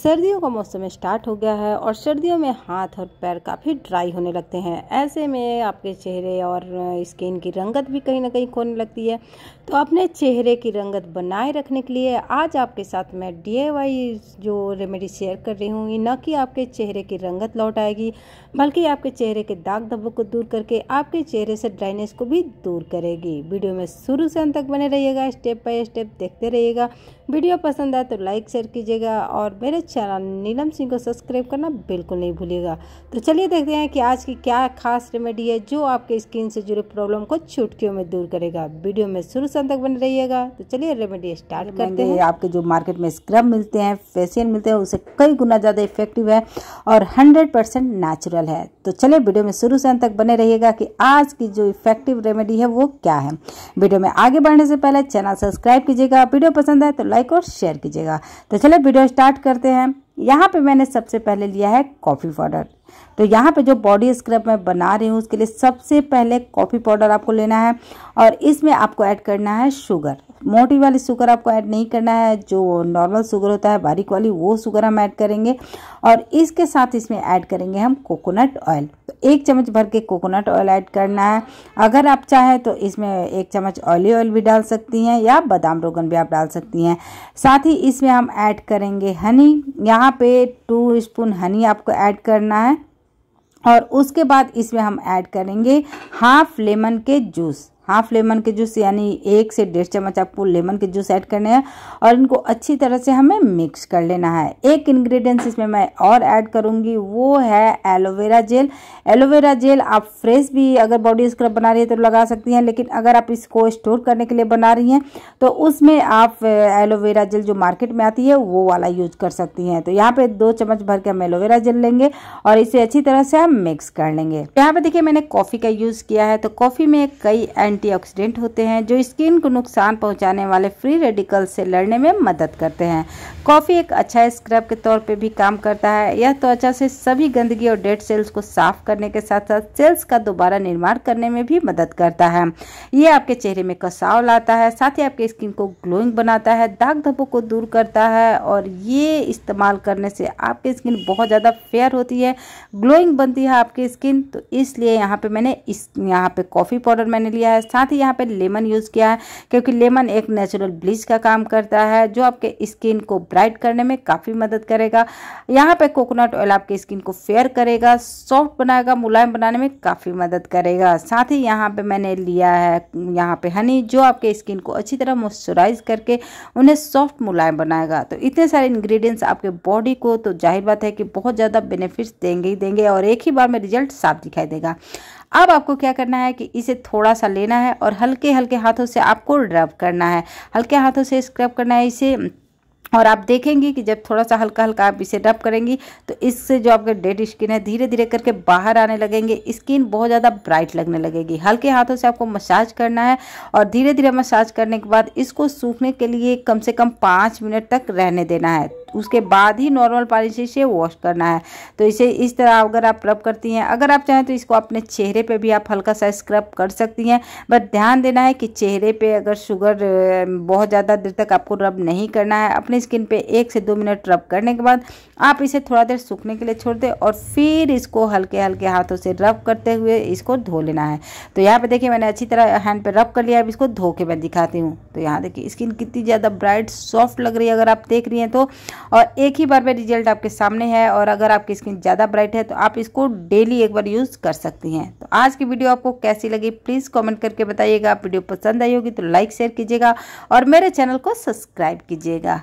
सर्दियों का मौसम स्टार्ट हो गया है और सर्दियों में हाथ और पैर काफ़ी ड्राई होने लगते हैं। ऐसे में आपके चेहरे और स्किन की रंगत भी कहीं ना कहीं खोने लगती है। तो अपने चेहरे की रंगत बनाए रखने के लिए आज आपके साथ मैं डी जो रेमेडी शेयर कर रही हूँ न कि आपके चेहरे की रंगत लौट आएगी, बल्कि आपके चेहरे के दाग धब्बों को दूर करके आपके चेहरे से ड्राइनेस को भी दूर करेगी। वीडियो में शुरू से अंत तक बने रहिएगा स्टेप बाय स्टेप देखते रहिएगा। वीडियो पसंद आए तो लाइक शेयर कीजिएगा और मेरे चैनल नीलम सिंह को सब्सक्राइब करना बिल्कुल नहीं भूलिएगा। तो चलिए देखते हैं कि आज की क्या खास रेमेडी है जो आपके स्किन से जुड़े प्रॉब्लम को छुटकियों में दूर करेगा। वीडियो में शुरू से तक बने रहिएगा। तो चलिए रेमेडी स्टार्ट करते हैं। आपके जो मार्केट में स्क्रब मिलते हैं फेशियल मिलते हैं उसे कई गुना ज़्यादा इफ़ेक्टिव है और हंड्रेड परसेंट नेचुरल है। तो चलिए वीडियो में शुरू से अंत तक बने रहिएगा कि आज की जो इफ़ेक्टिव रेमेडी है वो क्या है। वीडियो में आगे बढ़ने से पहले चैनल सब्सक्राइब कीजिएगा। वीडियो पसंद है तो लाइक और शेयर कीजिएगा। तो चलिए वीडियो स्टार्ट करते हैं। यहाँ पे मैंने सबसे पहले लिया है कॉफ़ी पाउडर तो यहाँ पे जो बॉडी स्क्रब मैं बना रही हूँ, उसके लिए सबसे पहले कॉफ़ी पाउडर आपको लेना है और इसमें आपको ऐड करना है शुगर मोटी वाली शुगर आपको ऐड नहीं करना है, जो नॉर्मल शुगर होता है, बारीक वाली, वो शुगर हम ऐड करेंगे। और इसके साथ इसमें ऐड करेंगे हम कोकोनट ऑयल तो एक चम्मच भर के कोकोनट ऑयल ऐड करना है। अगर आप चाहें तो इसमें एक चम्मच ऑयली ऑयल भी डाल सकती हैं, या बादाम रोगन भी आप डाल सकती हैं। साथ ही इसमें हम ऐड करेंगे हनी यहाँ पे टू स्पून हनी आपको ऐड करना है। और उसके बाद इसमें हम ऐड करेंगे हाफ़ लेमन के जूस हाफ़ लेमन के जूस, यानी एक से डेढ़ चम्मच आपको लेमन के जूस ऐड करने हैं और इनको अच्छी तरह से हमें मिक्स कर लेना है। एक इंग्रेडिएंट्स इसमें मैं और ऐड करूँगी, वो है aloe vera gel aloe vera gel आप फ्रेश भी अगर बॉडी स्क्रब बना रही है तो लगा सकती हैं, लेकिन अगर आप इसको स्टोर करने के लिए बना रही हैं तो उसमें आप एलोवेरा जेल जो मार्केट में आती है, वो वाला यूज़ कर सकती हैं। तो यहाँ पे दो चम्मच भर के हम एलोवेरा जेल लेंगे और इसे अच्छी तरह से हम मिक्स कर लेंगे। यहाँ पर देखिए मैंने कॉफ़ी का यूज़ किया है तो कॉफ़ी में कई एंटी एंटीऑक्सीडेंट होते हैं, जो स्किन को नुकसान पहुँचाने वाले फ्री रेडिकल से लड़ने में मदद करते हैं। कॉफ़ी एक अच्छा स्क्रब के तौर पे भी काम करता है। यह त्वचा से सभी गंदगी और डेड सेल्स को साफ़ करने के साथ साथ सेल्स का दोबारा निर्माण करने में भी मदद करता है। ये आपके चेहरे में कसाव लाता है, साथ ही आपके स्किन को ग्लोइंग बनाता है, दाग धब्बों को दूर करता है और ये इस्तेमाल करने से आपकी स्किन बहुत ज़्यादा फेयर होती है। ग्लोइंग बनती है आपकी स्किन तो इसलिए यहाँ पे मैंने इस, यहाँ पे कॉफ़ी पाउडर मैंने लिया है। साथ ही यहाँ पे लेमन यूज़ किया है, क्योंकि लेमन एक नेचुरल ब्लीच का काम करता है, जो आपके स्किन को ब्राइट करने में काफ़ी मदद करेगा। यहाँ पे कोकोनट ऑयल आपके स्किन को फेयर करेगा सॉफ्ट बनाएगा, मुलायम बनाने में काफ़ी मदद करेगा। साथ ही यहाँ पे मैंने लिया है, यहाँ पे हनी जो आपके स्किन को अच्छी तरह मॉइस्चराइज करके उन्हें सॉफ्ट मुलायम बनाएगा। तो इतने सारे इंग्रेडिएंट्स आपके बॉडी को तो ज़ाहिर बात है कि बहुत ज़्यादा बेनिफिट्स देंगे ही देंगे और एक ही बार में रिज़ल्ट साफ़ दिखाई देगा। अब आपको क्या करना है कि इसे थोड़ा सा लेना है और हल्के हल्के हाथों से आपको रब करना है। हल्के हाथों से स्क्रब करना है, इसे और आप देखेंगे कि जब थोड़ा सा हल्का हल्का आप इसे रब करेंगी तो इससे जो आपके डेड स्किन है धीरे धीरे करके बाहर आने लगेंगे। स्किन बहुत ज़्यादा ब्राइट लगने लगेगी। हल्के हाथों से आपको मसाज करना है और धीरे धीरे मसाज करने के बाद इसको सूखने के लिए कम से कम पाँच मिनट तक रहने देना है। उसके बाद ही नॉर्मल पानी से इसे वॉश करना है। तो इसे इस तरह अगर आप रब करती हैं, अगर आप चाहें तो इसको अपने चेहरे पे भी आप हल्का सा स्क्रब कर सकती हैं। बट ध्यान देना है कि चेहरे पे अगर शुगर बहुत ज़्यादा देर तक आपको रब नहीं करना है। अपने स्किन पे एक से दो मिनट रब करने के बाद आप इसे थोड़ा देर सूखने के लिए छोड़ दें और फिर इसको हल्के हल्के हाथों से रब करते हुए इसको धो लेना है। तो यहाँ पे देखिए मैंने अच्छी तरह हैंड पे रब कर लिया, अब इसको धो के मैं दिखाती हूँ। तो यहाँ देखिए, स्किन कितनी ज़्यादा ब्राइट, सॉफ्ट लग रही है अगर आप देख रही हैं तो। और एक ही बार में रिज़ल्ट आपके सामने है और अगर आपकी स्किन ज़्यादा ब्राइट है तो आप इसको डेली एक बार यूज़ कर सकती हैं। तो आज की वीडियो आपको कैसी लगी प्लीज़ कमेंट करके बताइएगा। वीडियो पसंद आई होगी तो लाइक, शेयर कीजिएगा और मेरे चैनल को सब्सक्राइब कीजिएगा।